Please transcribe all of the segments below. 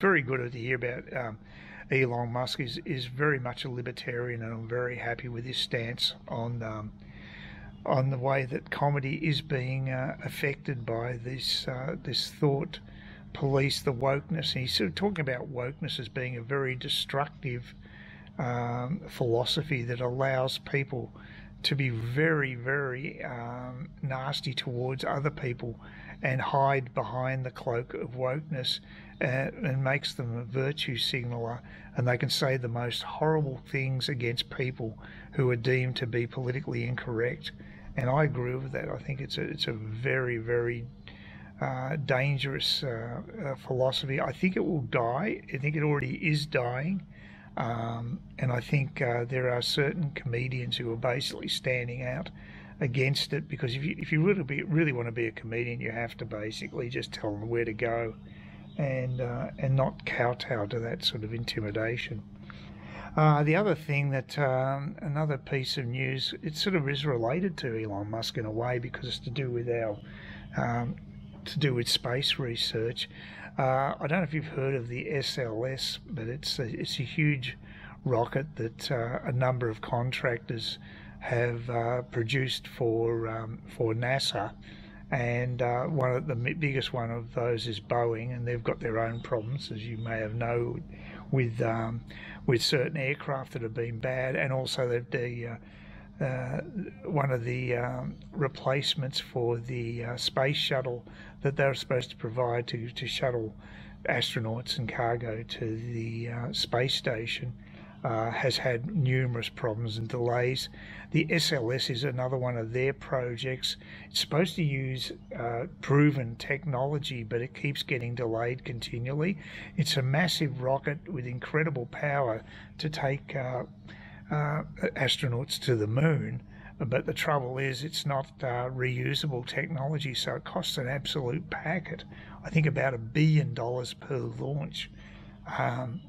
very good to hear about um, Elon Musk is, is very much a libertarian, and I'm very happy with his stance on um, on the way that comedy is being uh, affected by this uh, this thought police, the wokeness. And he's sort of talking about wokeness as being a very destructive um, philosophy that allows people to be very, very um, nasty towards other people and hide behind the cloak of wokeness and makes them a virtue signaler. And they can say the most horrible things against people who are deemed to be politically incorrect. And I agree with that. I think it's a, it's a very, very uh, dangerous uh, uh, philosophy. I think it will die. I think it already is dying. Um, and I think uh, there are certain comedians who are basically standing out against it because if you, if you really, be, really want to be a comedian, you have to basically just tell them where to go and, uh, and not kowtow to that sort of intimidation. Uh, the other thing that um, another piece of news, it sort of is related to Elon Musk in a way because it's to do with our um, to do with space research. Uh, I don't know if you've heard of the SLS, but it's a, it's a huge rocket that uh, a number of contractors have uh, produced for um, for NASA, and uh, one of the biggest one of those is Boeing, and they've got their own problems, as you may have know, with um, with certain aircraft that have been bad, and also the, the uh, uh, one of the um, replacements for the uh, space shuttle that they're supposed to provide to, to shuttle astronauts and cargo to the uh, space station uh, has had numerous problems and delays. The SLS is another one of their projects. It's supposed to use uh, proven technology, but it keeps getting delayed continually. It's a massive rocket with incredible power to take uh, uh, astronauts to the moon. But the trouble is, it's not uh, reusable technology, so it costs an absolute packet. I think about a billion dollars per launch. Um,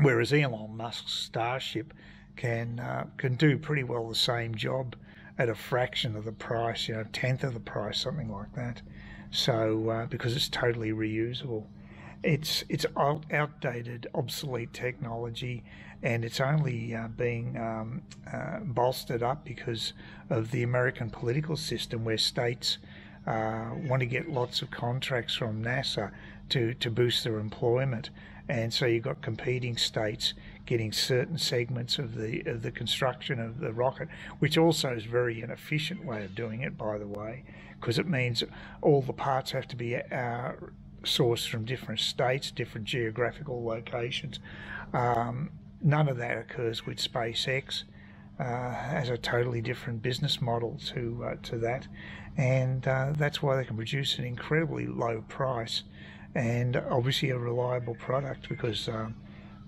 whereas Elon Musk's Starship can uh, can do pretty well the same job at a fraction of the price, you know, tenth of the price, something like that. So uh, because it's totally reusable, it's it's outdated, obsolete technology, and it's only uh, being um, uh, bolstered up because of the American political system, where states uh, want to get lots of contracts from NASA to to boost their employment, and so you've got competing states getting certain segments of the of the construction of the rocket, which also is very inefficient way of doing it, by the way, because it means all the parts have to be uh, sourced from different states, different geographical locations. Um, none of that occurs with SpaceX. Uh, has a totally different business model to uh, to that, and uh, that's why they can produce an incredibly low price, and obviously a reliable product because um,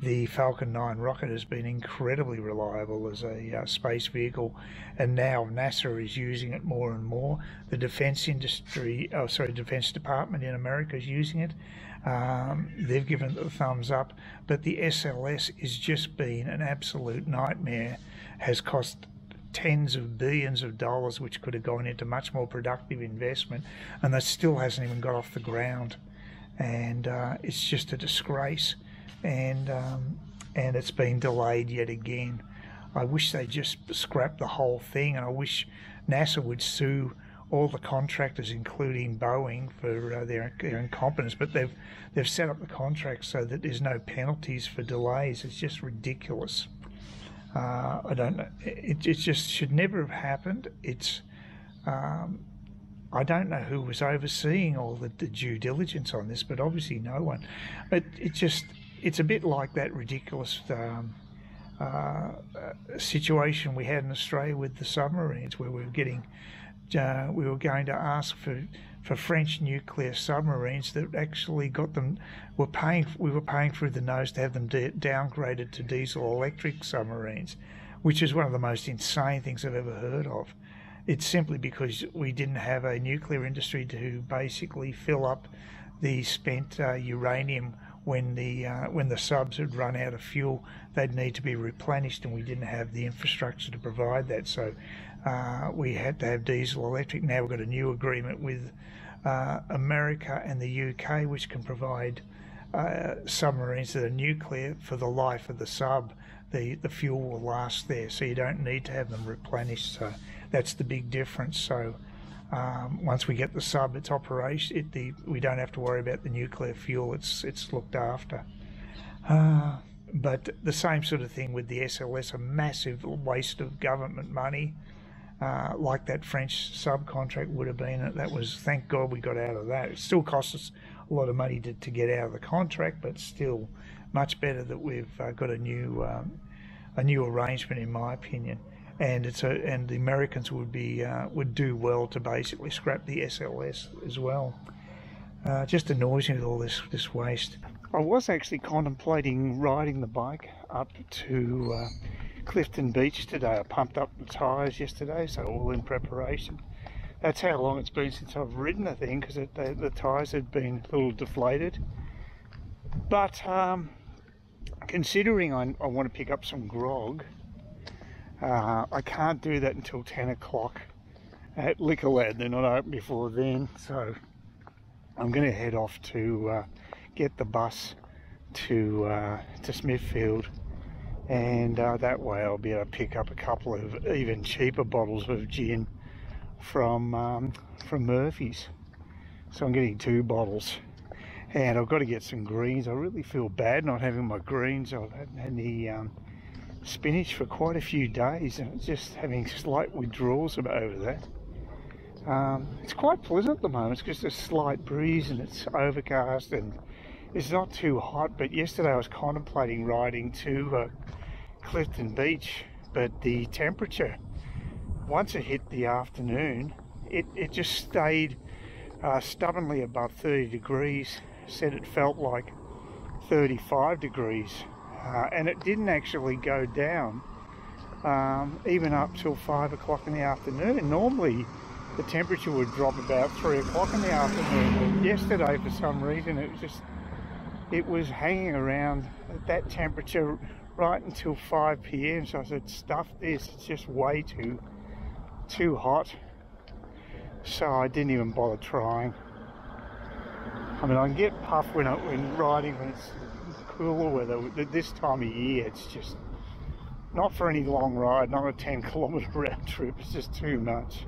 the Falcon 9 rocket has been incredibly reliable as a uh, space vehicle, and now NASA is using it more and more. The defense industry, oh, sorry, Defense Department in America is using it. Um, they've given it the thumbs up, but the SLS has just been an absolute nightmare, has cost tens of billions of dollars, which could have gone into much more productive investment, and that still hasn't even got off the ground. And uh, it's just a disgrace and um, and it's been delayed yet again. I wish they just scrapped the whole thing, and I wish NASA would sue all the contractors, including Boeing, for uh, their their incompetence. But they've they've set up the contract so that there's no penalties for delays. It's just ridiculous. Uh, I don't know. It, it just should never have happened. It's um, I don't know who was overseeing all the, the, due diligence on this, but obviously no one. But it just it's a bit like that ridiculous um, uh, situation we had in Australia with the submarines, where we were getting, uh, we were going to ask for for French nuclear submarines that actually got them were paying we were paying through the nose to have them de- downgraded to diesel electric submarines, which is one of the most insane things I've ever heard of. It's simply because we didn't have a nuclear industry to basically fill up the spent uh, uranium when the uh, when the subs had run out of fuel, they'd need to be replenished, and we didn't have the infrastructure to provide that. So uh, we had to have diesel electric. Now we've got a new agreement with uh, America and the UK, which can provide uh, submarines that are nuclear for the life of the sub. The, the fuel will last there, so you don't need to have them replenished. So that's the big difference. So um, once we get the sub, it's operation. It, the, we don't have to worry about the nuclear fuel. It's it's looked after. Uh, but the same sort of thing with the SLS, a massive waste of government money, uh, like that French subcontract would have been. That was, thank God we got out of that. It still costs us a lot of money to, to get out of the contract, but still much better that we've uh, got a new um, a new arrangement, in my opinion. And it's a and the Americans would be uh, would do well to basically scrap the SLS as well. Uh, just annoys me with all this this waste. I was actually contemplating riding the bike up to uh, Clifton Beach today. I pumped up the tyres yesterday, so all in preparation. That's how long it's been since I've ridden the thing because the, the tyres had been a little deflated. But um, considering I, I, want to pick up some grog, uh, I can't do that until 10 o'clock at Liquorland. They're not open before then, so I'm going to head off to uh, get the bus to uh, to Smithfield, and uh, that way I'll be able to pick up a couple of even cheaper bottles of gin from um, from Murphy's. So I'm getting two bottles, and I've got to get some greens. I really feel bad not having my greens. I've had any um, spinach for quite a few days, and just having slight withdrawals over that. Um, it's quite pleasant at the moment because there's a slight breeze and it's overcast and it's not too hot, but yesterday I was contemplating riding to uh, Clifton Beach, but the temperature, once it hit the afternoon, it, it just stayed uh, stubbornly above 30 degrees. Said it felt like 35 degrees, uh, and it didn't actually go down um, even up till 5 o'clock in the afternoon. Normally, the temperature would drop about 3 o'clock in the afternoon, but yesterday, for some reason, it was just it was hanging around at that temperature right until 5 p.m. So I said, stuff this, it's just way too, too hot. So I didn't even bother trying. I mean, I can get puff when, I, when riding when it's cooler weather. This time of year, it's just not for any long ride, not a 10 kilometre round trip. It's just too much.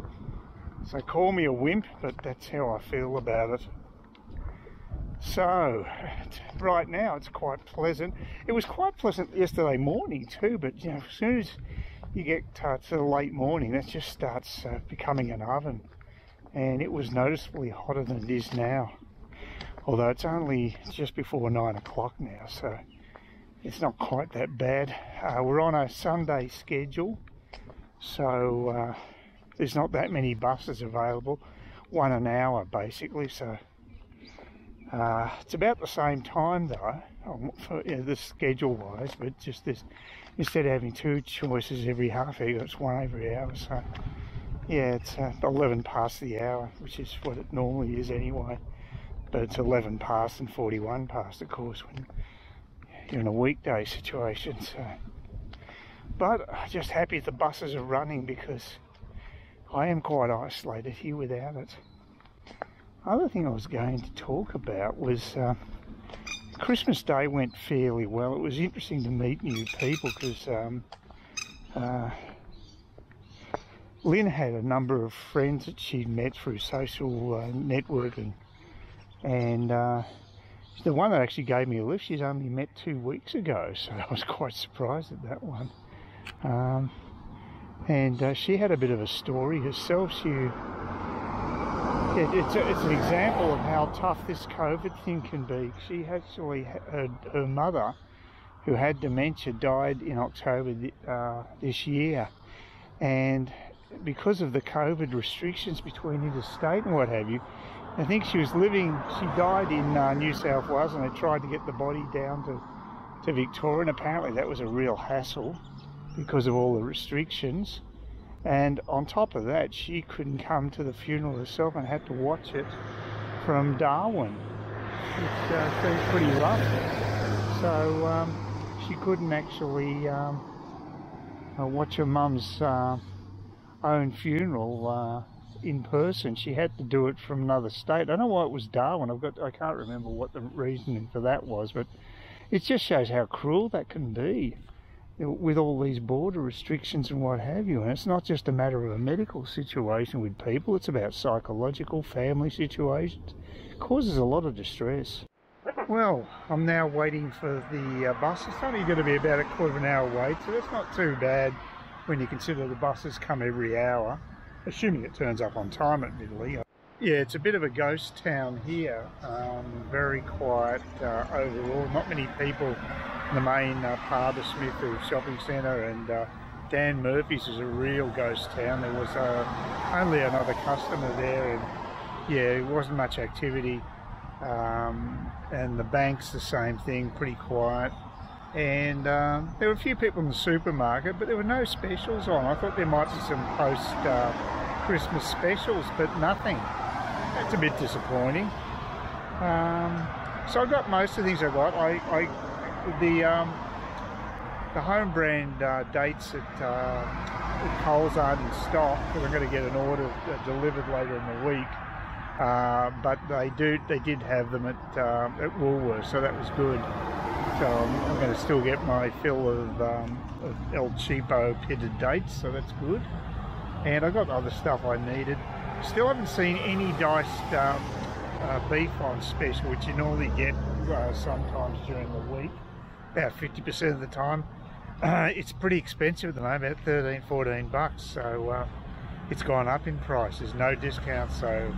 So call me a wimp, but that's how I feel about it. So, right now it's quite pleasant. It was quite pleasant yesterday morning too, but you know, as soon as you get to the late morning, that just starts uh, becoming an oven. And it was noticeably hotter than it is now. Although it's only just before nine o'clock now, so it's not quite that bad. Uh, we're on a Sunday schedule, so uh, there's not that many buses available. One an hour basically, so uh, it's about the same time though, um, for you know, the schedule wise, but just this instead of having two choices every half hour, it's one every hour. So yeah, it's uh, 11 past the hour, which is what it normally is anyway. But it's 11 past and 41 past, of course, when you're in a weekday situation. So, but I'm just happy the buses are running because I am quite isolated here without it other thing I was going to talk about was uh, Christmas Day went fairly well. It was interesting to meet new people because um, uh, Lynn had a number of friends that she'd met through social uh, networking, and uh, the one that actually gave me a lift, she's only met two weeks ago, so I was quite surprised at that one. Um, and uh, she had a bit of a story herself. She it, it's, a, it's an example of how tough this COVID thing can be. She actually, her, her mother, who had dementia, died in October uh, this year. And because of the COVID restrictions between interstate and what have you, I think she was living, she died in uh, New South Wales and they tried to get the body down to, to Victoria. And apparently that was a real hassle because of all the restrictions. And on top of that, she couldn't come to the funeral herself and had to watch it from Darwin, which uh, seems pretty rough. So um, she couldn't actually um, uh, watch her mum's uh, own funeral uh, in person. She had to do it from another state. I don't know why it was Darwin. I've got I can't remember what the reasoning for that was, but it just shows how cruel that can be with all these border restrictions and what have you. And it's not just a matter of a medical situation with people, it's about psychological, family situations. It causes a lot of distress. Well, I'm now waiting for the uh, bus. It's only going to be about a quarter of an hour wait, so that's not too bad when you consider the buses come every hour, assuming it turns up on time, admittedly. Yeah, it's a bit of a ghost town here. Um, very quiet uh, overall. Not many people in the main uh, part of Smithfield Shopping Centre and uh, Dan Murphy's is a real ghost town. There was uh, only another customer there and yeah, it wasn't much activity. Um, and the bank's the same thing, pretty quiet. And um, there were a few people in the supermarket, but there were no specials on. I thought there might be some post uh, Christmas specials, but nothing. That's a bit disappointing. Um, so I got most of the things I got. I, I the um, the home brand uh, dates at, uh, Coles aren't in stock because I'm going to get an order uh, delivered later in the week. Uh, but they do they did have them at um, at Woolworths, so that was good. So I'm, I'm going to still get my fill of, um, of El Cheapo pitted dates, so that's good. And I got other stuff I needed. Still haven't seen any diced um, uh, beef on special, which you normally get uh, sometimes during the week, about 50% of the time. Uh, it's pretty expensive at the moment, about 13, 14 bucks, so uh, it's gone up in price. There's no discount, so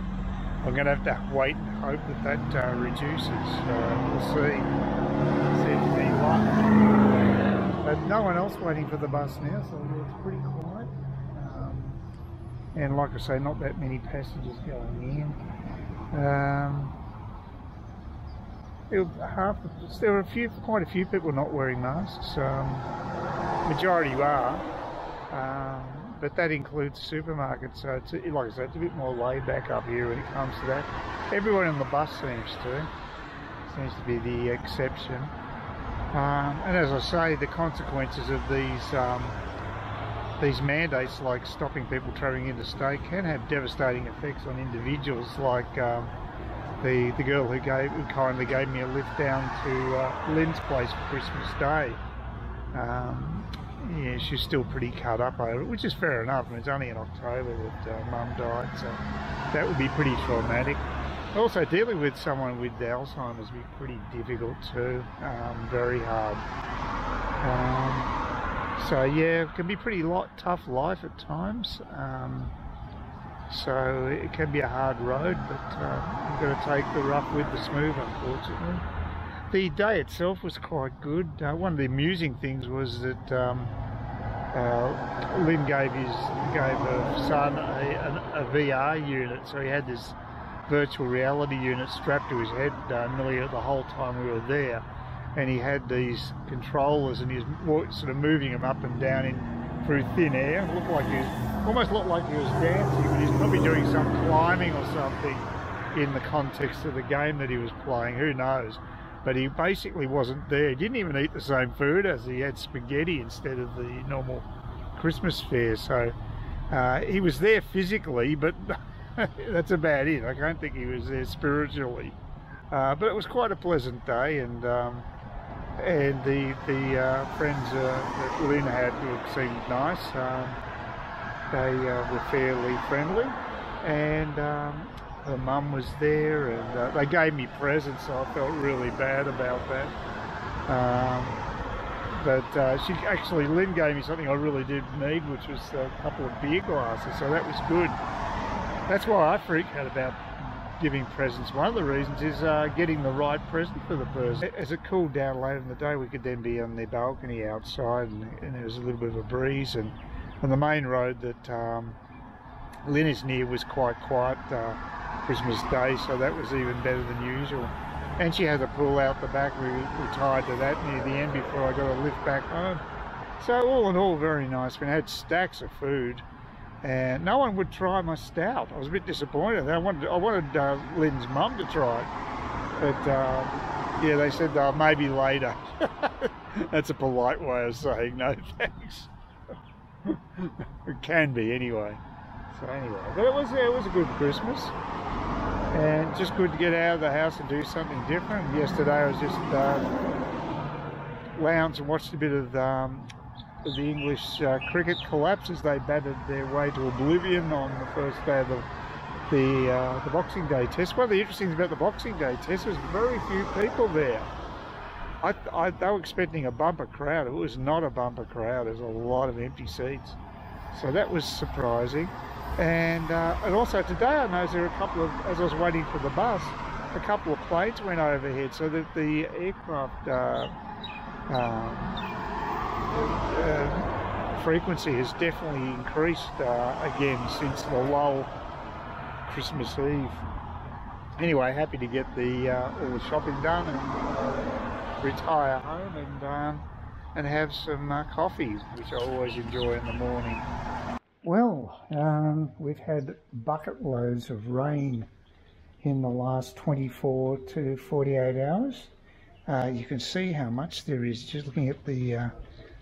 I'm going to have to wait and hope that that uh, reduces. Uh, we'll see. Seems to be luck. But no one else waiting for the bus now, so it's pretty quiet. Um, and like I say, not that many passengers going in. Um, half, there were a few, quite a few people not wearing masks. Um, majority are. Um, but that includes supermarkets. So it's like I said, it's a bit more laid back up here when it comes to that. Everyone on the bus seems to seems to be the exception. Um, and as I say, the consequences of these um, these mandates, like stopping people travelling interstate, can have devastating effects on individuals. Like um, the the girl who gave who kindly gave me a lift down to uh, Lynn's place for Christmas Day. Um, yeah, she's still pretty cut up over it, which is fair enough. I mean, it's only in October that uh, mum died, so that would be pretty traumatic. Also, dealing with someone with Alzheimer's would be pretty difficult too, um, very hard. Um, so yeah, it can be pretty lot, tough life at times. Um, so it can be a hard road, but uh, you've got to take the rough with the smooth, unfortunately. The day itself was quite good. Uh, one of the amusing things was that um, uh, Lynn gave his gave her son a, a, a, VR unit, so he had this virtual reality unit strapped to his head uh, nearly the whole time we were there, and he had these controllers, and he was sort of moving them up and down in through thin air. It looked like he was almost looked like he was dancing, but he's probably doing some climbing or something in the context of the game that he was playing. Who knows? but he basically wasn't there. He didn't even eat the same food as he had spaghetti instead of the normal Christmas fare. So uh, he was there physically, but that's about it. I don't think he was there spiritually. Uh, but it was quite a pleasant day, and um, and the the uh, friends uh, that Lynn had seemed nice. Um, they uh, were fairly friendly, and um, her mum was there and uh, they gave me presents so I felt really bad about that. Um, but uh, she actually, Lynn gave me something I really did need which was a couple of beer glasses so that was good. That's why I freak out about giving presents. One of the reasons is uh, getting the right present for the person. As it cooled down later in the day we could then be on the balcony outside and, and there was a little bit of a breeze and, and the main road that um, Lynn is near was quite quiet uh, Christmas Day, so that was even better than usual. And she had a pool out the back. We, tied to that near the end before I got a lift back home. So all in all, very nice. We had stacks of food, and no one would try my stout. I was a bit disappointed. I wanted, I wanted uh, Lynn's mum to try it, but uh, yeah, they said uh, maybe later. That's a polite way of saying no thanks. it can be anyway. So anyway, but it was it was a good Christmas, and just good to get out of the house and do something different. Yesterday I was just uh, lounged and watched a bit of um, the English uh, cricket collapse as they batted their way to oblivion on the first day of the the, uh, the Boxing Day test. One of the interesting things about the Boxing Day test was very few people there. I, I, they were expecting a bumper crowd. It was not a bumper crowd. There's a lot of empty seats. So that was surprising. And, uh, and also today I noticed there were a couple of, as I was waiting for the bus, a couple of planes went overhead so that the aircraft uh, um, uh, frequency has definitely increased uh, again since the lull Christmas Eve. Anyway, happy to get the uh, all the shopping done and uh, retire home and um, and have some uh, coffee, which I always enjoy in the morning. Well, um, we've had bucket loads of rain in the last 24 to 48 hours. You can see how much there is just looking at the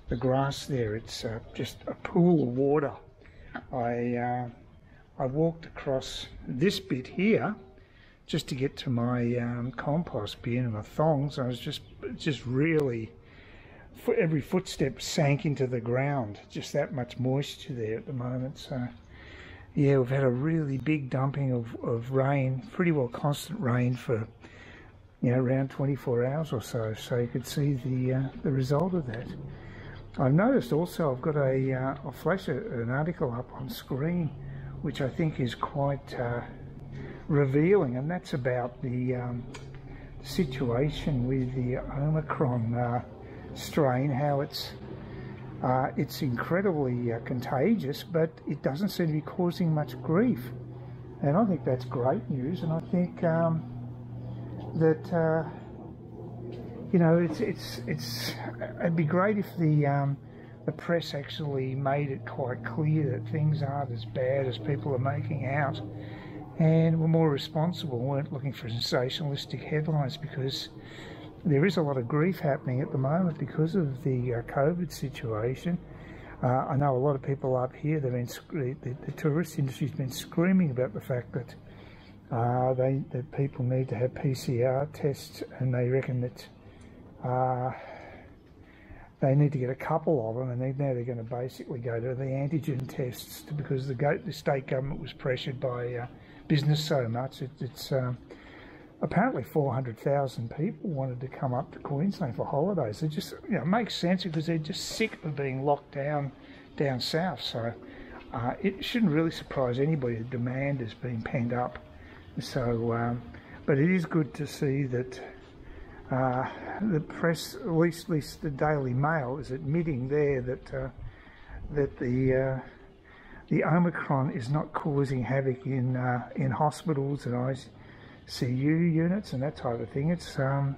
the grass there. It's uh, just a pool of water. I I walked across this bit here just to get to my um, compost bin and my thongs. I was just just really every footstep sank into the ground. Just that much moisture there at the moment. So yeah, we've had a really big dumping of, of rain, pretty well constant rain for you know around 24 hours or so. So you could see the uh, the result of that. I've noticed also I've got a uh, flash an article up on screen which I think is quite uh, revealing, and that's about the um, situation with the Omicron uh, strain, how it's uh, it's incredibly uh, contagious, but it doesn't seem to be causing much grief. And I think that's great news, and I think um, that uh, you know it's it's it's it'd be great if the um, the press actually made it quite clear that things aren't as bad as people are making out and were more responsible, weren't looking for sensationalistic headlines because there is a lot of grief happening at the moment because of the uh, COVID situation. Uh, I know a lot of people up here, they've been, the, the tourist industry's been screaming about the fact that uh, they that people need to have PCR tests and they reckon that uh, they need to get a couple of them, and now they're going to basically go to the antigen tests because the, go the state government was pressured by uh, business so much. It, it's um, apparently 400,000 people wanted to come up to Queensland for holidays. It just you know makes sense because they're just sick of being locked down down south. So uh, it shouldn't really surprise anybody. The demand has been pent up. So, um, but it is good to see that uh, the press, at least, least the Daily Mail, is admitting there that uh, that the uh, the Omicron is not causing havoc in uh, in hospitals and ICU units and that type of thing. It's um,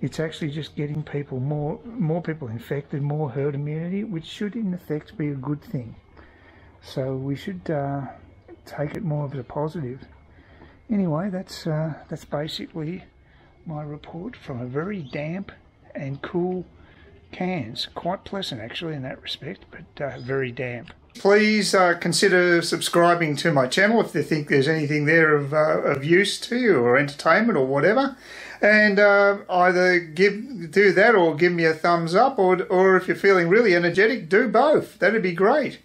it's actually just getting people more more people infected, more herd immunity, which should in effect be a good thing. So we should uh, take it more as a positive. Anyway, that's uh, that's basically my report from a very damp and cool Cairns. Quite pleasant actually in that respect, but uh, very damp. Please uh, consider subscribing to my channel if you think there's anything there of, uh, of use to you or entertainment or whatever. And uh, either give do that or give me a thumbs up or, or if you're feeling really energetic, do both. That'd be great.